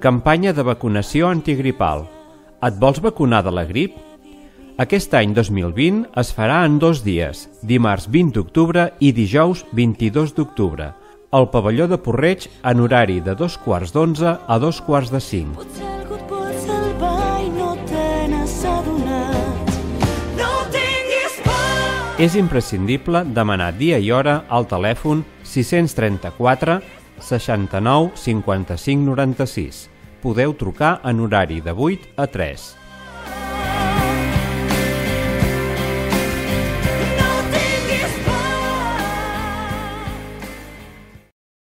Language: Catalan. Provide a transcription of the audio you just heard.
Campanya de vacunació antigripal. Et vols vacunar de la grip? Aquest any 2020 es farà en dos dies, dimarts 20 d'octubre i dijous 22 d'octubre, al pavelló de Porreig en horari de dos quarts d'onze a dos quarts de cinc. Potser algú et pot salvar i no te n'has adonat. No tinguis por! És imprescindible demanar dia i hora al telèfon 634 69 55 96. Podeu trucar en horari de 8 a 3.